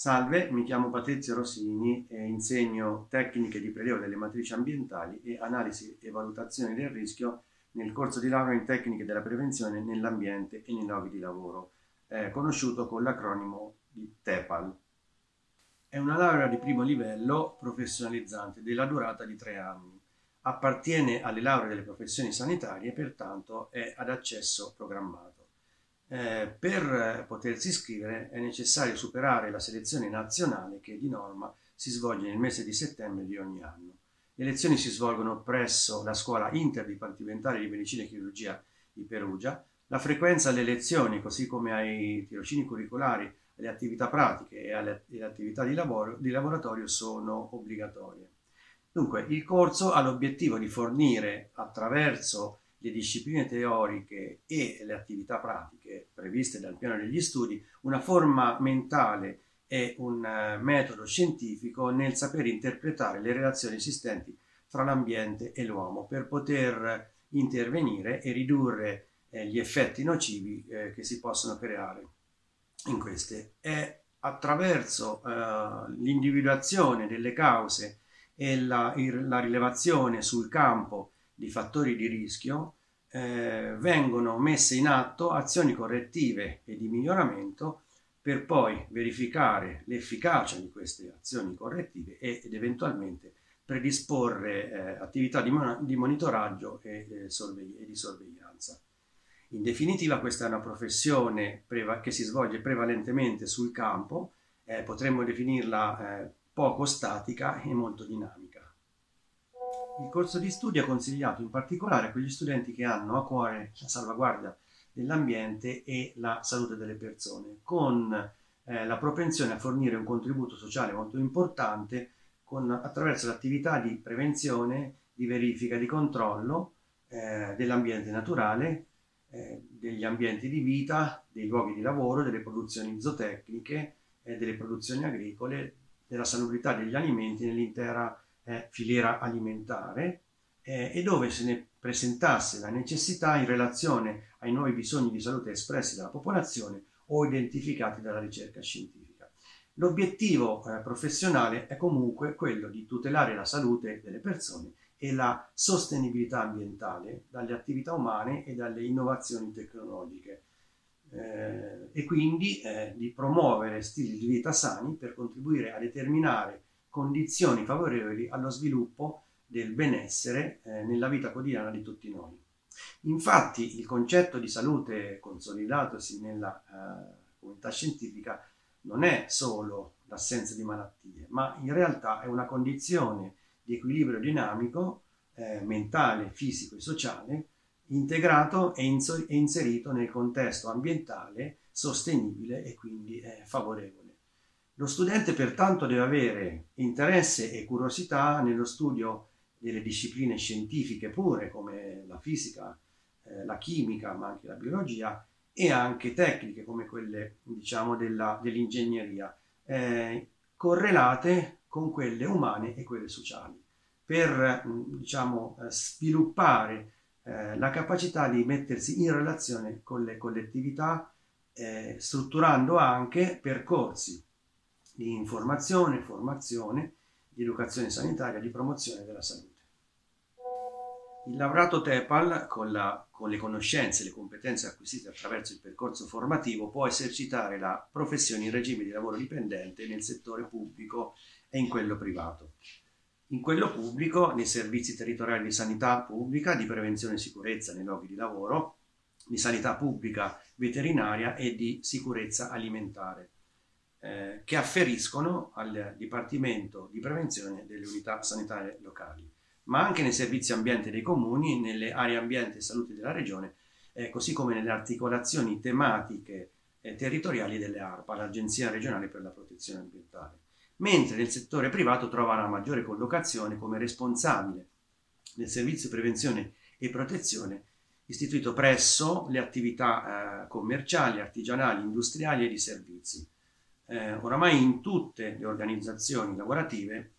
Salve, mi chiamo Patrizio Rosini e insegno tecniche di prelievo delle matrici ambientali e analisi e valutazione del rischio nel corso di laurea in tecniche della prevenzione nell'ambiente e nei luoghi di lavoro, eh, conosciuto con l'acronimo di TEPAL. È una laurea di primo livello professionalizzante della durata di tre anni. Appartiene alle lauree delle professioni sanitarie e pertanto è ad accesso programmato. Eh, per potersi iscrivere è necessario superare la selezione nazionale che di norma si svolge nel mese di settembre di ogni anno. Le lezioni si svolgono presso la scuola interdipartimentale di medicina e chirurgia di Perugia. La frequenza alle lezioni, così come ai tirocini curricolari, alle attività pratiche e alle, attività di, lavoro, di laboratorio sono obbligatorie. Dunque, il corso ha l'obiettivo di fornire attraverso le discipline teoriche e le attività pratiche previste dal piano degli studi, una forma mentale e un eh, metodo scientifico nel saper interpretare le relazioni esistenti tra l'ambiente e l'uomo per poter intervenire e ridurre eh, gli effetti nocivi eh, che si possono creare in queste. È attraverso l'individuazione delle cause e la, la rilevazione sul campo di fattori di rischio, eh, vengono messe in atto azioni correttive e di miglioramento per poi verificare l'efficacia di queste azioni correttive ed eventualmente predisporre eh, attività di, di, monitoraggio e, eh, sorvegli- e, di sorveglianza. In definitiva questa è una professione preva- che si svolge prevalentemente sul campo, eh, potremmo definirla eh, poco statica e molto dinamica. Il corso di studio è consigliato in particolare a quegli studenti che hanno a cuore la salvaguardia dell'ambiente e la salute delle persone, con eh, la propensione a fornire un contributo sociale molto importante con, attraverso l'attività di prevenzione, di verifica, di controllo eh, dell'ambiente naturale, eh, degli ambienti di vita, dei luoghi di lavoro, delle produzioni zootecniche, eh, delle produzioni agricole, della salubrità degli alimenti nell'intera eh, filiera alimentare eh, e dove se ne presentasse la necessità in relazione ai nuovi bisogni di salute espressi dalla popolazione o identificati dalla ricerca scientifica. L'obiettivo eh, professionale è comunque quello di tutelare la salute delle persone e la sostenibilità ambientale dalle attività umane e dalle innovazioni tecnologiche eh, e quindi eh, di promuovere stili di vita sani per contribuire a determinare condizioni favorevoli allo sviluppo del benessere eh, nella vita quotidiana di tutti noi. Infatti il concetto di salute consolidatosi nella eh, comunità scientifica non è solo l'assenza di malattie, ma in realtà è una condizione di equilibrio dinamico, eh, mentale, fisico e sociale, integrato e, inserito nel contesto ambientale sostenibile e quindi eh, favorevole. Lo studente pertanto deve avere interesse e curiosità nello studio delle discipline scientifiche pure come la fisica, eh, la chimica, ma anche la biologia e anche tecniche come quelle diciamo della, dell'ingegneria, eh, correlate con quelle umane e quelle sociali, per diciamo, eh, sviluppare eh, la capacità di mettersi in relazione con le collettività, eh, strutturando anche percorsi di informazione, formazione, di educazione sanitaria, di promozione della salute. Il laureato TEPAL, con, la, con le conoscenze e le competenze acquisite attraverso il percorso formativo, può esercitare la professione in regime di lavoro dipendente nel settore pubblico e in quello privato. In quello pubblico, nei servizi territoriali di sanità pubblica, di prevenzione e sicurezza nei luoghi di lavoro, di sanità pubblica veterinaria e di sicurezza alimentare eh, che afferiscono al Dipartimento di Prevenzione delle unità sanitarie locali, ma anche nei servizi ambiente dei comuni, nelle aree ambiente e salute della regione, eh, così come nelle articolazioni tematiche e territoriali delle ARPA, l'Agenzia regionale per la protezione ambientale, mentre nel settore privato trova una maggiore collocazione come responsabile del servizio prevenzione e protezione istituito presso le attività eh, commerciali, artigianali, industriali e di servizi eh, oramai in tutte le organizzazioni lavorative,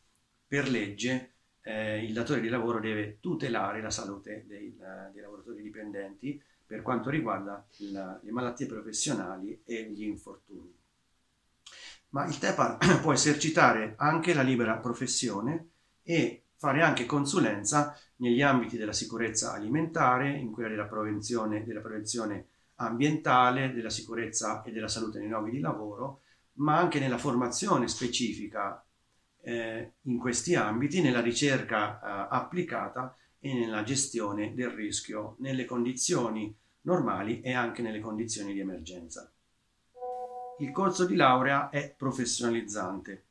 per legge, eh, il datore di lavoro deve tutelare la salute dei, dei lavoratori dipendenti per quanto riguarda la, le malattie professionali e gli infortuni. ma il TEPAL può esercitare anche la libera professione e fare anche consulenza negli ambiti della sicurezza alimentare, in quella della prevenzione, della prevenzione ambientale, della sicurezza e della salute nei luoghi di lavoro, ma anche nella formazione specifica eh, in questi ambiti, nella ricerca eh, applicata e nella gestione del rischio nelle condizioni normali e anche nelle condizioni di emergenza. Il corso di laurea è professionalizzante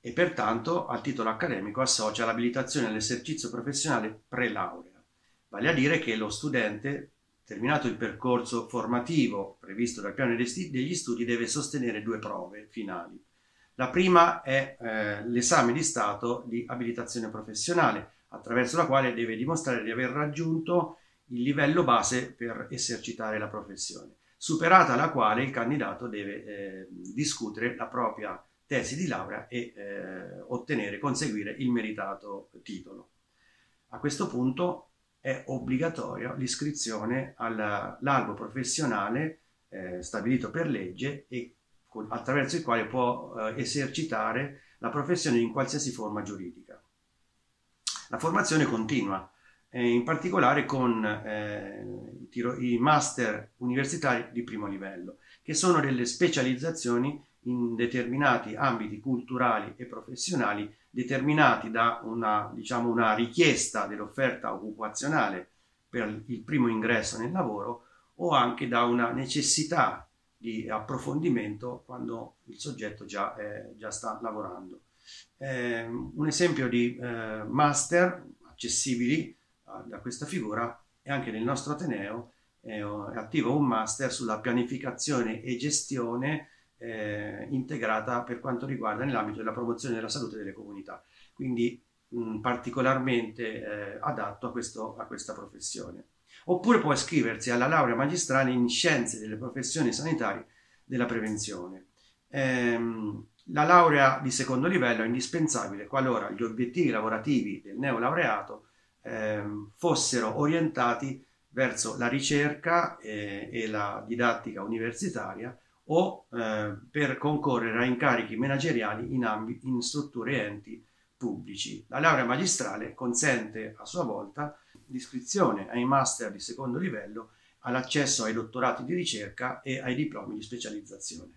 e pertanto al titolo accademico associa l'abilitazione all'esercizio professionale pre-laurea, vale a dire che lo studente, terminato il percorso formativo previsto dal piano degli studi, deve sostenere due prove finali. La prima è eh, l'esame di Stato di abilitazione professionale, attraverso la quale deve dimostrare di aver raggiunto il livello base per esercitare la professione, superata la quale il candidato deve eh, discutere la propria tesi di laurea e eh, ottenere, conseguire il meritato titolo. A questo punto è obbligatoria l'iscrizione all'albo professionale eh, stabilito per legge e attraverso il quale può eh, esercitare la professione in qualsiasi forma giuridica. La formazione continua, eh, in particolare con eh, i master universitari di primo livello, che sono delle specializzazioni in determinati ambiti culturali e professionali determinati da una, diciamo, una richiesta dell'offerta occupazionale per il primo ingresso nel lavoro o anche da una necessità di approfondimento quando il soggetto già, eh, già sta lavorando. Eh, un esempio di eh, master accessibili da questa figura è anche nel nostro Ateneo è attivo un master sulla pianificazione e gestione eh, integrata per quanto riguarda nell'ambito della promozione della salute delle comunità, quindi mh, particolarmente eh, adatto a, questo, a questa professione. Oppure può iscriversi alla laurea magistrale in scienze delle professioni sanitarie della prevenzione. Ehm, la laurea di secondo livello è indispensabile qualora gli obiettivi lavorativi del neolaureato ehm, fossero orientati verso la ricerca eh, e la didattica universitaria o eh, per concorrere a incarichi manageriali in, ambi- in strutture e enti pubblici. La laurea magistrale consente a sua volta l'iscrizione ai master di secondo livello, all'accesso ai dottorati di ricerca e ai diplomi di specializzazione.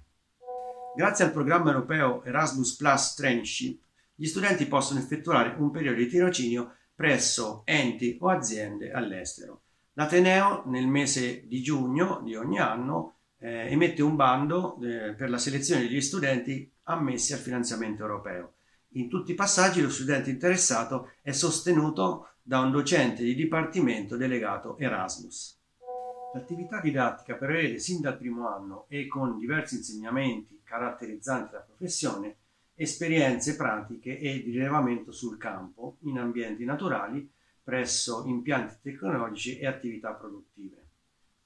Grazie al programma europeo Erasmus Plus Traineeship, gli studenti possono effettuare un periodo di tirocinio presso enti o aziende all'estero. L'Ateneo nel mese di giugno di ogni anno eh, emette un bando eh, per la selezione degli studenti ammessi al finanziamento europeo. In tutti i passaggi lo studente interessato è sostenuto da un docente di dipartimento delegato Erasmus. L'attività didattica prevede sin dal primo anno e con diversi insegnamenti caratterizzanti la professione esperienze pratiche e di rilevamento sul campo in ambienti naturali presso impianti tecnologici e attività produttive.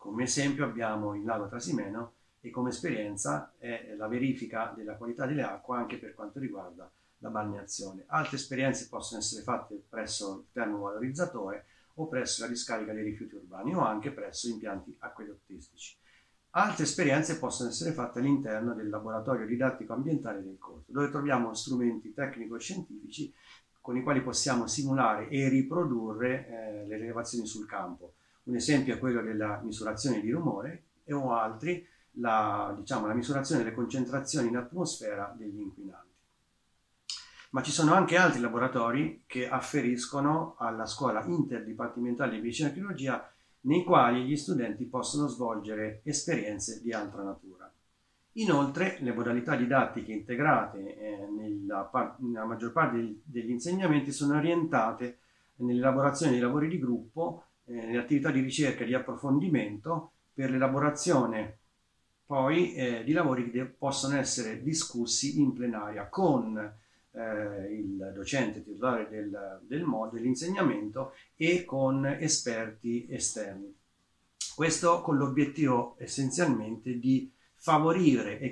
Come esempio abbiamo il lago Trasimeno e come esperienza è la verifica della qualità delle acque anche per quanto riguarda la balneazione. Altre esperienze possono essere fatte presso il termovalorizzatore o presso la discarica dei rifiuti urbani o anche presso impianti acquedottistici. Altre esperienze possono essere fatte all'interno del laboratorio didattico ambientale del corso, dove troviamo strumenti tecnico-scientifici con i quali possiamo simulare e riprodurre eh, le rilevazioni sul campo. Un esempio è quello della misurazione di rumore e o altri la, diciamo, la misurazione delle concentrazioni in atmosfera degli inquinanti. Ma ci sono anche altri laboratori che afferiscono alla scuola interdipartimentale di medicina e chirurgia nei quali gli studenti possono svolgere esperienze di altra natura. Inoltre le modalità didattiche integrate eh, nella, nella, maggior parte degli insegnamenti sono orientate nell'elaborazione di lavori di gruppo, eh, nelle attività di ricerca e di approfondimento per l'elaborazione poi eh, di lavori che possono essere discussi in plenaria con eh, il docente titolare del, del mod, dell'insegnamento e con esperti esterni. Questo con l'obiettivo essenzialmente di favorire e,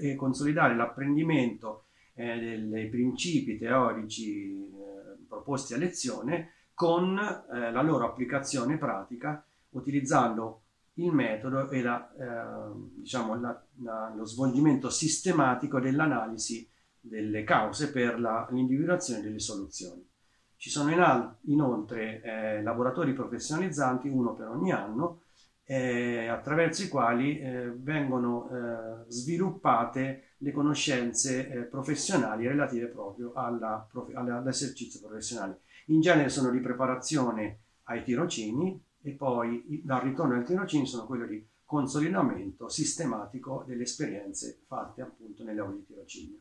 e consolidare l'apprendimento eh, dei principi teorici eh, proposti a lezione con eh, la loro applicazione pratica utilizzando il metodo e la, eh, diciamo, la, la, lo svolgimento sistematico dell'analisi delle cause per l'individuazione delle soluzioni. Ci sono in inoltre eh, laboratori professionalizzanti, uno per ogni anno, eh, attraverso i quali eh, vengono eh, sviluppate le conoscenze eh, professionali relative proprio all'esercizio professionale. In genere sono di preparazione ai tirocini e poi dal ritorno ai tirocini sono quelli di consolidamento sistematico delle esperienze fatte appunto nelle aule di tirocinio.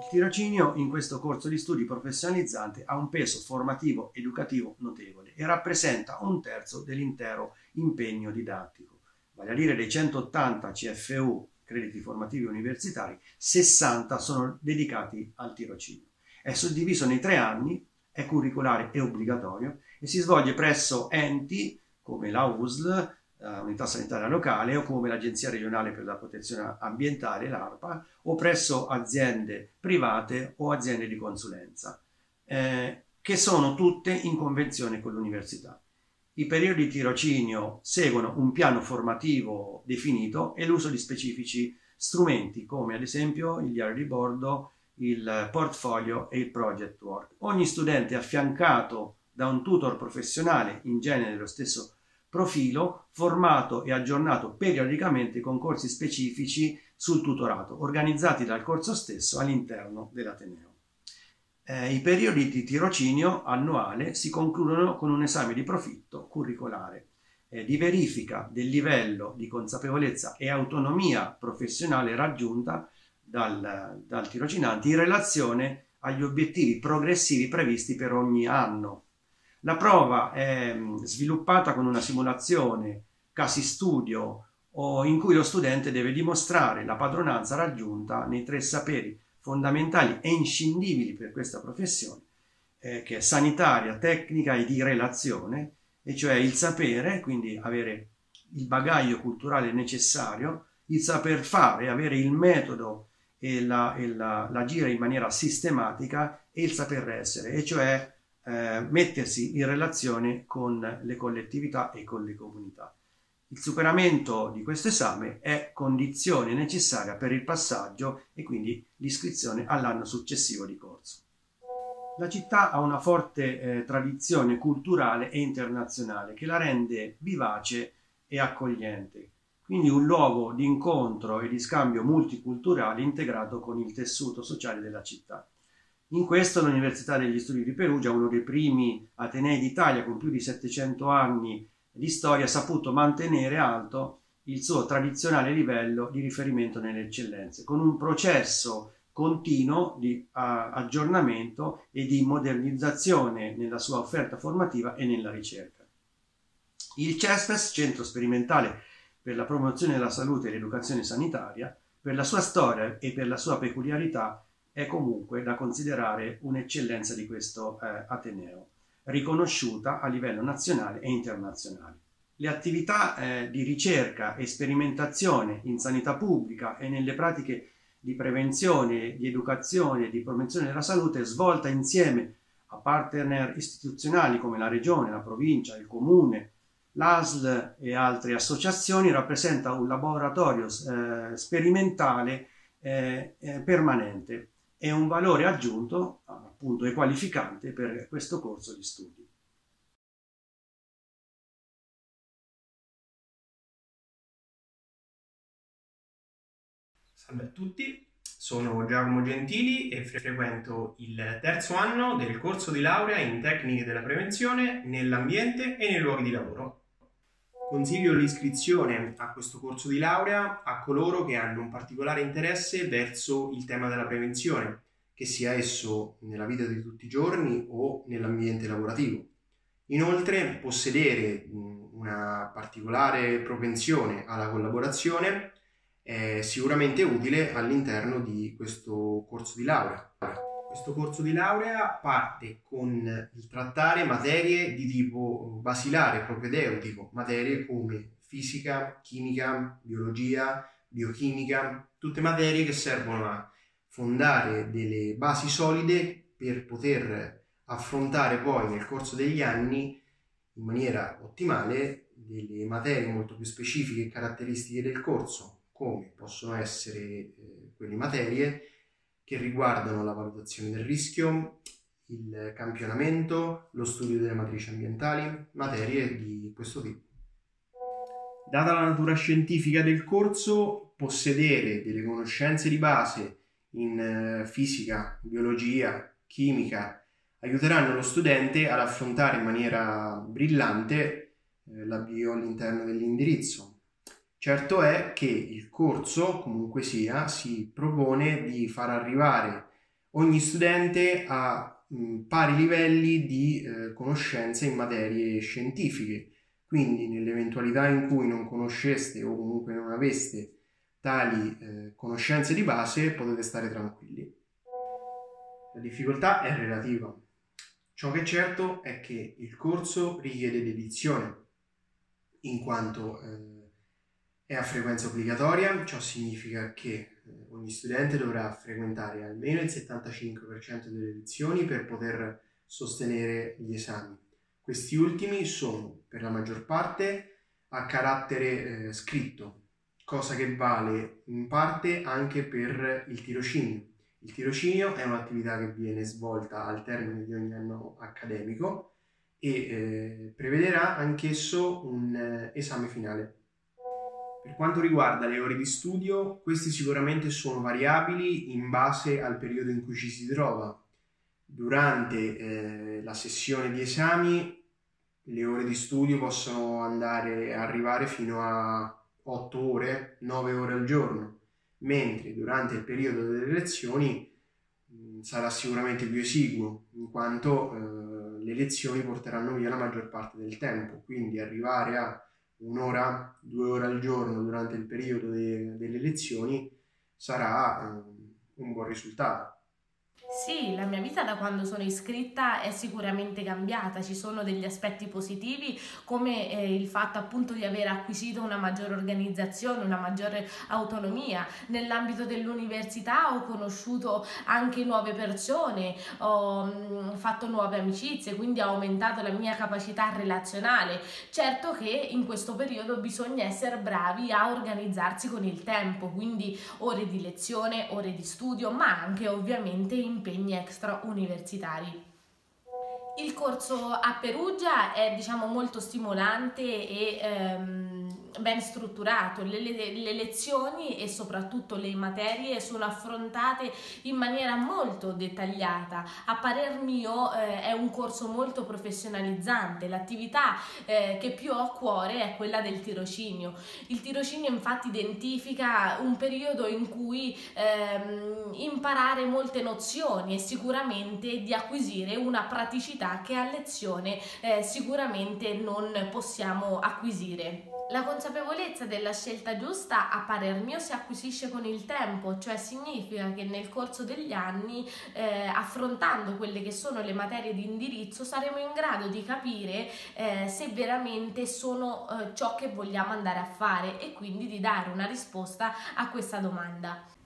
Il tirocinio in questo corso di studi professionalizzante ha un peso formativo educativo notevole e rappresenta un terzo dell'intero impegno didattico, vale a dire dei 180 CFU, crediti formativi universitari, 60 sono dedicati al tirocinio. È suddiviso nei tre anni, è curricolare e obbligatorio e si svolge presso enti come la USL, uh, Unità Sanitaria Locale, o come l'Agenzia Regionale per la Protezione Ambientale, l'ARPA, o presso aziende private o aziende di consulenza, eh, che sono tutte in convenzione con l'università. I periodi di tirocinio seguono un piano formativo definito e l'uso di specifici strumenti come ad esempio il diario di bordo, il portfolio e il project work. Ogni studente affiancato da un tutor professionale, in genere dello stesso profilo, formato e aggiornato periodicamente con corsi specifici sul tutorato, organizzati dal corso stesso all'interno dell'Ateneo. Eh, I periodi di tirocinio annuale si concludono con un esame di profitto curricolare eh, di verifica del livello di consapevolezza e autonomia professionale raggiunta dal, dal tirocinante in relazione agli obiettivi progressivi previsti per ogni anno. La prova è mm, sviluppata con una simulazione, casi studio, o in cui lo studente deve dimostrare la padronanza raggiunta nei tre saperi fondamentali e inscindibili per questa professione, eh, che è sanitaria, tecnica e di relazione, e cioè il sapere, quindi avere il bagaglio culturale necessario, il saper fare, avere il metodo e, la, e la, l'agire in maniera sistematica e il saper essere, e cioè eh, mettersi in relazione con le collettività e con le comunità. Il superamento di questo esame è condizione necessaria per il passaggio e quindi l'iscrizione all'anno successivo di corso. La città ha una forte eh, tradizione culturale e internazionale che la rende vivace e accogliente, quindi un luogo di incontro e di scambio multiculturale integrato con il tessuto sociale della città. In questo l'Università degli Studi di Perugia, uno dei primi atenei d'Italia con più di 700 anni di storia, ha saputo mantenere alto il suo tradizionale livello di riferimento nelle eccellenze, con un processo continuo di aggiornamento e di modernizzazione nella sua offerta formativa e nella ricerca. Il CESPES, Centro Sperimentale per la Promozione della Salute e l'Educazione Sanitaria, per la sua storia e per la sua peculiarità, è comunque da considerare un'eccellenza di questo eh, Ateneo, riconosciuta a livello nazionale e internazionale. Le attività eh, di ricerca e sperimentazione in sanità pubblica e nelle pratiche di prevenzione, di educazione e di promozione della salute svolte insieme a partner istituzionali come la regione, la provincia, il comune, l'ASL e altre associazioni rappresenta un laboratorio eh, sperimentale eh, eh permanente è un valore aggiunto appunto e qualificante per questo corso di studi. Salve a tutti, sono Giacomo Gentili e frequento il terzo anno del corso di laurea in tecniche della prevenzione nell'ambiente e nei luoghi di lavoro. Consiglio l'iscrizione a questo corso di laurea a coloro che hanno un particolare interesse verso il tema della prevenzione, che sia esso nella vita di tutti i giorni o nell'ambiente lavorativo. Inoltre, possedere una particolare propensione alla collaborazione è sicuramente utile all'interno di questo corso di laurea. Questo corso di laurea parte con il trattare materie di tipo basilare, propedeutico, materie come fisica, chimica, biologia, biochimica, tutte materie che servono a fondare delle basi solide per poter affrontare poi nel corso degli anni in maniera ottimale delle materie molto più specifiche e caratteristiche del corso, come possono essere eh, quelle materie che riguardano la valutazione del rischio, il campionamento, lo studio delle matrici ambientali, materie di questo tipo. Data la natura scientifica del corso, possedere delle conoscenze di base in eh, fisica, biologia, chimica aiuteranno lo studente ad affrontare in maniera brillante eh, l'avvio all'interno dell'indirizzo. Certo è che il corso, comunque sia, si propone di far arrivare ogni studente a pari livelli di eh, conoscenze in materie scientifiche. Quindi, nell'eventualità in cui non conosceste o comunque non aveste tali eh, conoscenze di base, potete stare tranquilli. La difficoltà è relativa. Ciò che è certo è che il corso richiede dedizione, in quanto eh, è a frequenza obbligatoria, ciò significa che eh, ogni studente dovrà frequentare almeno il 75% delle lezioni per poter sostenere gli esami. Questi ultimi sono per la maggior parte a carattere eh, scritto, cosa che vale in parte anche per il tirocinio. Il tirocinio è un'attività che viene svolta al termine di ogni anno accademico e eh, prevederà anch'esso un eh, esame finale. Per quanto riguarda le ore di studio, queste sicuramente sono variabili in base al periodo in cui ci si trova. Durante eh, la sessione di esami le ore di studio possono andare arrivare fino a 8 ore, 9 ore al giorno, mentre durante il periodo delle lezioni mh, sarà sicuramente più esiguo, in quanto eh, le lezioni porteranno via la maggior parte del tempo, quindi arrivare a un'ora, due ore al giorno durante il periodo de- delle lezioni sarà um, un buon risultato. Sì, la mia vita da quando sono iscritta è sicuramente cambiata, ci sono degli aspetti positivi come eh, il fatto appunto di aver acquisito una maggiore organizzazione, una maggiore autonomia. Nell'ambito dell'università ho conosciuto anche nuove persone, ho mh, mm, fatto nuove amicizie, quindi ho aumentato la mia capacità relazionale. Certo che in questo periodo bisogna essere bravi a organizzarsi con il tempo, quindi ore di lezione, ore di studio, ma anche ovviamente in impegni extra universitari. Il corso a Perugia è diciamo molto stimolante e ehm, ben strutturato, le, le, le, lezioni e soprattutto le materie sono affrontate in maniera molto dettagliata. A parer mio eh, è un corso molto professionalizzante, l'attività eh, che più ho a cuore è quella del tirocinio. Il tirocinio infatti identifica un periodo in cui ehm, imparare molte nozioni e sicuramente di acquisire una praticità che a lezione eh, sicuramente non possiamo acquisire. La consapevolezza della scelta giusta a parer mio si acquisisce con il tempo, cioè significa che nel corso degli anni, eh, affrontando quelle che sono le materie di indirizzo, saremo in grado di capire eh, se veramente sono eh, ciò che vogliamo andare a fare e quindi di dare una risposta a questa domanda.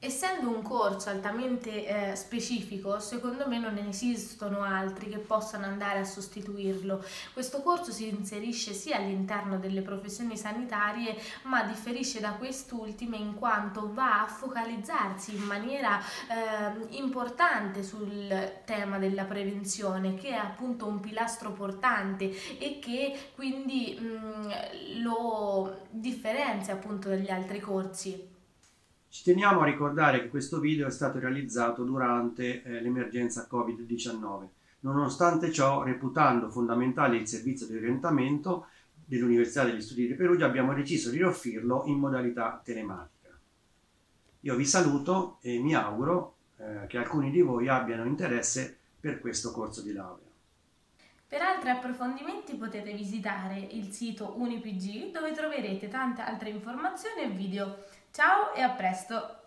Essendo un corso altamente eh, specifico, secondo me non esistono altri che possano andare a sostituirlo. Questo corso si inserisce sia all'interno delle professioni sanitarie, ma differisce da quest'ultime in quanto va a focalizzarsi in maniera eh, importante sul tema della prevenzione, che è appunto un pilastro portante e che quindi mh, mm, lo differenzia appunto dagli altri corsi. Ci teniamo a ricordare che questo video è stato realizzato durante eh, l'emergenza Covid-19. Nonostante ciò, reputando fondamentale il servizio di orientamento dell'Università degli Studi di Perugia, abbiamo deciso di offrirlo in modalità telematica. Io vi saluto e mi auguro eh, che alcuni di voi abbiano interesse per questo corso di laurea. Per altri approfondimenti potete visitare il sito UniPG dove troverete tante altre informazioni e video. Ciao e a presto!